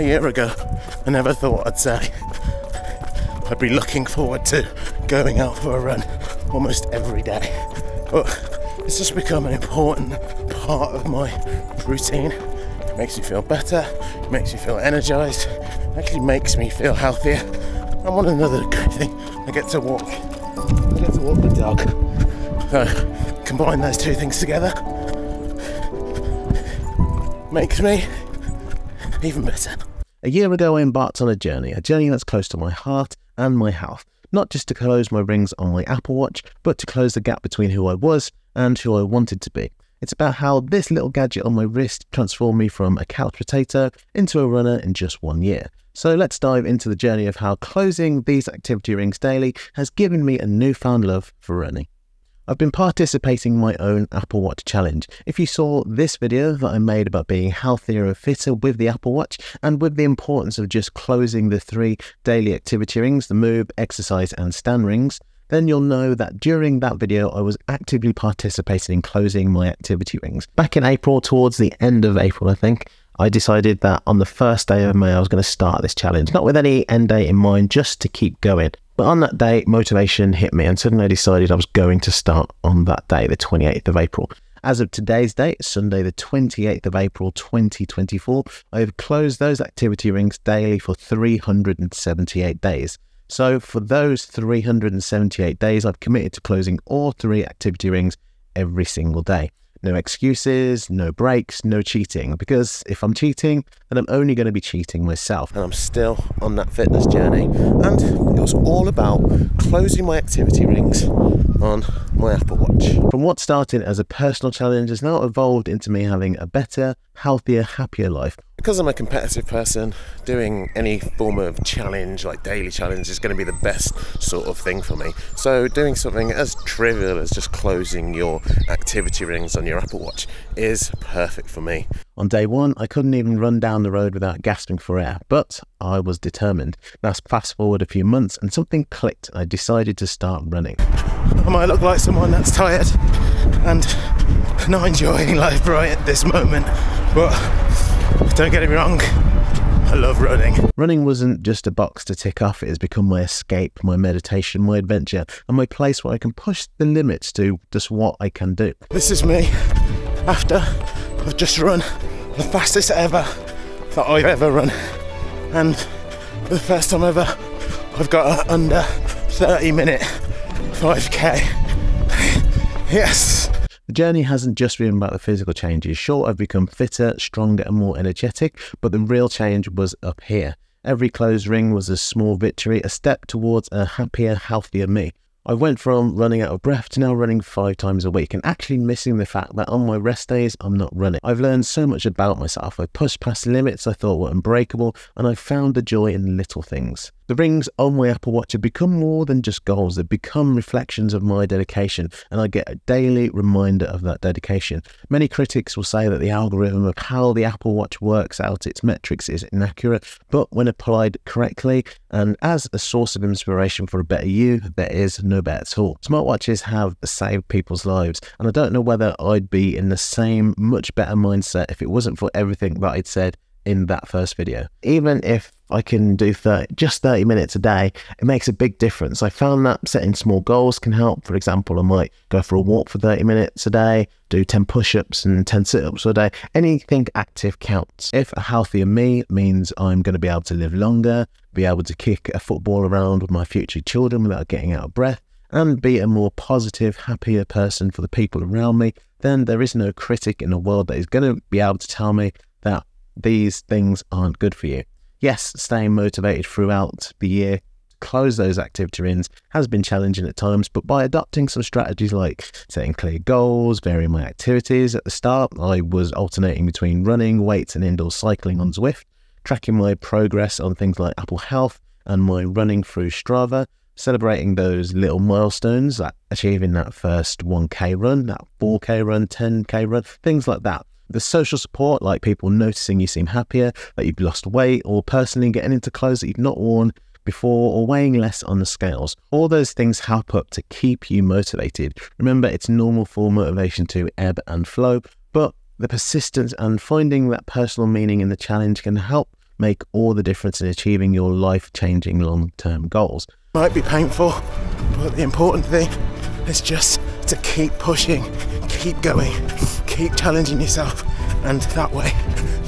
a year ago, I never thought I'd say I'd be looking forward to going out for a run almost every day. But it's just become an important part of my routine. It makes me feel better, it makes me feel energized, it actually makes me feel healthier. And one another great thing, I get to walk. I get to walk the dog. So combine those two things together makes me even better. A year ago, I embarked on a journey, a journey that's close to my heart and my health. Not just to close my rings on my Apple Watch, but to close the gap between who I was and who I wanted to be. It's about how this little gadget on my wrist transformed me from a couch potato into a runner in just one year. So let's dive into the journey of how closing these activity rings daily has given me a newfound love for running. I've been participating in my own Apple Watch challenge. If you saw this video that I made about being healthier and fitter with the Apple Watch and with the importance of just closing the three daily activity rings, the move, exercise and stand rings, then you'll know that during that video I was actively participating in closing my activity rings. Back in April, towards the end of April I think, I decided that on the first day of May I was going to start this challenge, not with any end date in mind, just to keep going. But on that day, motivation hit me, and suddenly I decided I was going to start on that day, the 28th of April. As of today's date, Sunday, the 28th of April 2024, I have closed those activity rings daily for 378 days. So, for those 378 days, I've committed to closing all three activity rings every single day. No excuses, no breaks, no cheating. Because if I'm cheating, then I'm only going to be cheating myself. And I'm still on that fitness journey. And it was all about closing my activity rings on my Apple Watch. From what started as a personal challenge has now evolved into me having a better, healthier, happier life. Because I'm a competitive person, doing any form of challenge, like daily challenge, is going to be the best sort of thing for me. So, doing something as trivial as just closing your activity rings on your Apple Watch is perfect for me. On day one, I couldn't even run down the road without gasping for air, but I was determined. Now, fast forward a few months and something clicked. I decided to start running. I might look like someone that's tired and not enjoying life right at this moment, but don't get me wrong, I love running. Running wasn't just a box to tick off, it has become my escape, my meditation, my adventure, and my place where I can push the limits to just what I can do. This is me after I've just run the fastest ever that I've ever run, and for the first time ever, I've got an under 30 minute 5k. yes. The journey hasn't just been about the physical changes. Sure, I've become fitter, stronger, and more energetic, but the real change was up here. Every closed ring was a small victory, a step towards a happier, healthier me. I went from running out of breath to now running five times a week and actually missing the fact that on my rest days, I'm not running. I've learned so much about myself. I pushed past limits I thought were unbreakable, and I found the joy in little things. The rings on my Apple Watch have become more than just goals, they've become reflections of my dedication, and I get a daily reminder of that dedication. Many critics will say that the algorithm of how the Apple Watch works out its metrics is inaccurate, but when applied correctly and as a source of inspiration for a better you, there is no better tool. Smartwatches have saved people's lives, and I don't know whether I'd be in the same, much better mindset if it wasn't for everything that I'd said in that first video. Even if I can do 30, just 30 minutes a day, it makes a big difference. I found that setting small goals can help. For example, I might go for a walk for 30 minutes a day, do 10 push ups and 10 sit ups a day. Anything active counts. If a healthier me means I'm going to be able to live longer, be able to kick a football around with my future children without getting out of breath, and be a more positive, happier person for the people around me, then there is no critic in the world that is going to be able to tell me that these things aren't good for you. Yes, staying motivated throughout the year to close those activity rings has been challenging at times, but by adopting some strategies like setting clear goals, varying my activities, at the start I was alternating between running, weights, and indoor cycling on Zwift, tracking my progress on things like Apple Health and my running through Strava, celebrating those little milestones, like achieving that first 1K run, that 4K run, 10K run, things like that the social support, like people noticing you seem happier, that you've lost weight, or personally getting into clothes that you've not worn before, or weighing less on the scales. All those things help up to keep you motivated. Remember, it's normal for motivation to ebb and flow, but the persistence and finding that personal meaning in the challenge can help make all the difference in achieving your life changing long term goals. Might be painful, but the important thing is just to keep pushing, keep going, keep challenging yourself, and that way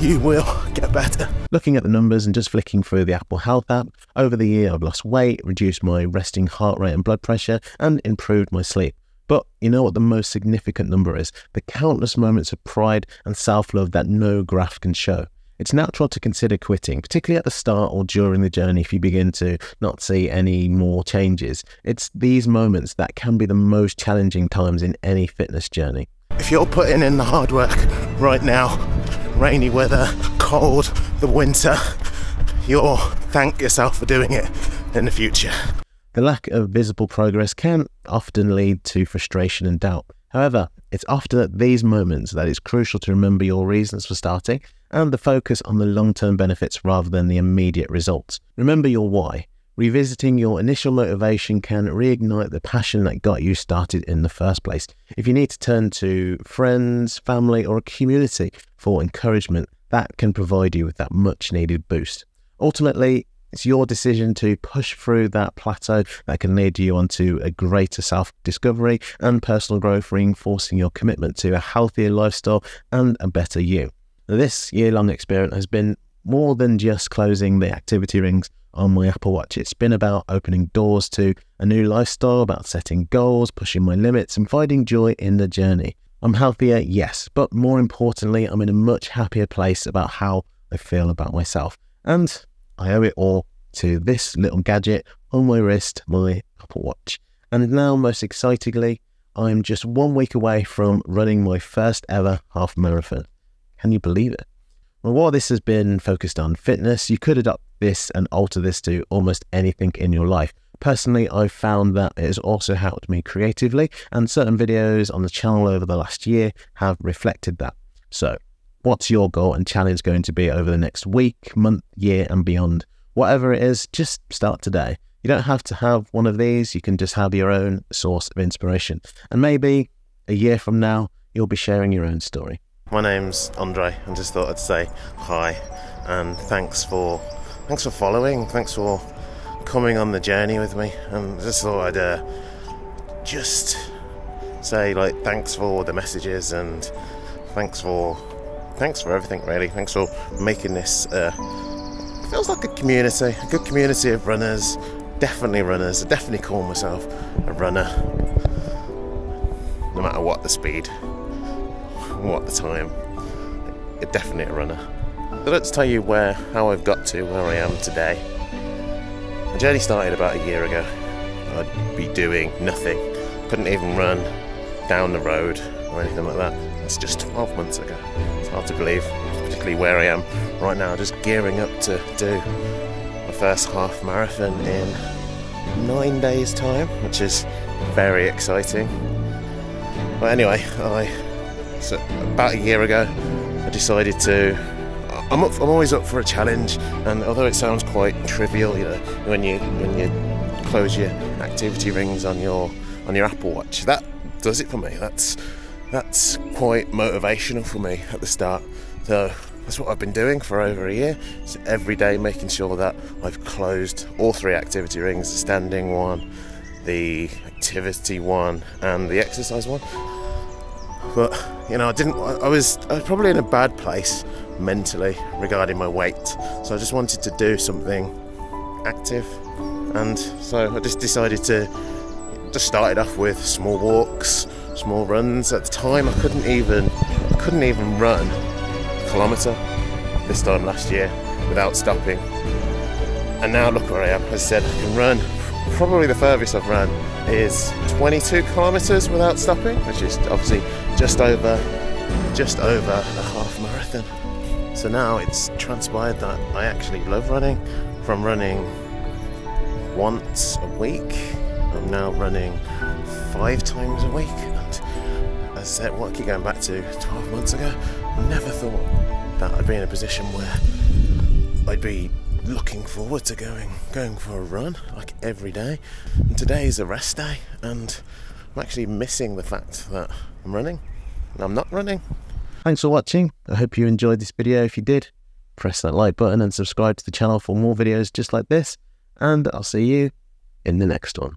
you will get better. Looking at the numbers and just flicking through the Apple Health app, over the year I've lost weight, reduced my resting heart rate and blood pressure, and improved my sleep. But you know what the most significant number is? The countless moments of pride and self love that no graph can show. It's natural to consider quitting, particularly at the start or during the journey if you begin to not see any more changes. It's these moments that can be the most challenging times in any fitness journey. If you're putting in the hard work right now, rainy weather, cold, the winter, you'll thank yourself for doing it in the future. The lack of visible progress can often lead to frustration and doubt. However, it's often at these moments that it's crucial to remember your reasons for starting and the focus on the long term benefits rather than the immediate results. Remember your why. Revisiting your initial motivation can reignite the passion that got you started in the first place. If you need to turn to friends, family, or a community for encouragement, that can provide you with that much needed boost. Ultimately, it's your decision to push through that plateau that can lead you onto a greater self discovery and personal growth, reinforcing your commitment to a healthier lifestyle and a better you. This year long experience has been more than just closing the activity rings on my Apple Watch. It's been about opening doors to a new lifestyle, about setting goals, pushing my limits, and finding joy in the journey. I'm healthier, yes, but more importantly, I'm in a much happier place about how I feel about myself. And I owe it all to this little gadget on my wrist, my Apple Watch. And now, most excitingly, I'm just one week away from running my first ever half marathon. Can you believe it? Well, while this has been focused on fitness, you could adopt this and alter this to almost anything in your life. Personally, I've found that it has also helped me creatively, and certain videos on the channel over the last year have reflected that. So, What's your goal and challenge going to be over the next week, month, year, and beyond? Whatever it is, just start today. You don't have to have one of these, you can just have your own source of inspiration. And maybe a year from now, you'll be sharing your own story. My name's Andre, and just thought I'd say hi and thanks for thanks for following, thanks for coming on the journey with me. And just thought I'd uh, just say like thanks for the messages and thanks for thanks for everything, really. Thanks for making this. Uh, feels like a community, a good community of runners. Definitely runners. I definitely call myself a runner. No matter what the speed, what the time, a runner. So let's tell you where, how I've got to where I am today. My journey started about a year ago. I'd be doing nothing, couldn't even run down the road or anything like that. That's just 12 months ago. It's hard to believe, particularly where I am right now, just gearing up to do my first half marathon in nine days' time, which is very exciting. But anyway, I so about a year ago, I decided to. I'm up, I'm always up for a challenge, and although it sounds quite trivial, you know, when you when you close your activity rings on your on your Apple Watch, that does it for me. That's that's quite motivational for me at the start. So that's what I've been doing for over a year. So every day making sure that I've closed all three activity rings the standing one, the activity one, and the exercise one. But you know, I didn't. I was, I was probably in a bad place mentally regarding my weight. So I just wanted to do something active, and so I just decided to just started off with small walks, small runs. At the time, I couldn't even I couldn't even run a kilometre this time last year without stopping. And now look where I am. As I said, I can run. Probably the furthest I've run is 22 kilometres without stopping, which is obviously just over just over a half marathon. So now it's transpired that I actually love running. From running once a week, I'm now running five times a week And as I said, what I keep going back to 12 months ago, never thought that I'd be in a position where I'd be looking forward to going going for a run like every day. And today is a rest day, and I'm actually missing the fact that I'm running and I'm not running. Thanks for watching. I hope you enjoyed this video. If you did, press that like button and subscribe to the channel for more videos just like this. And I'll see you in the next one.